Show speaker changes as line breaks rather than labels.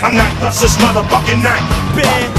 I'm not this motherfucking night.
Bad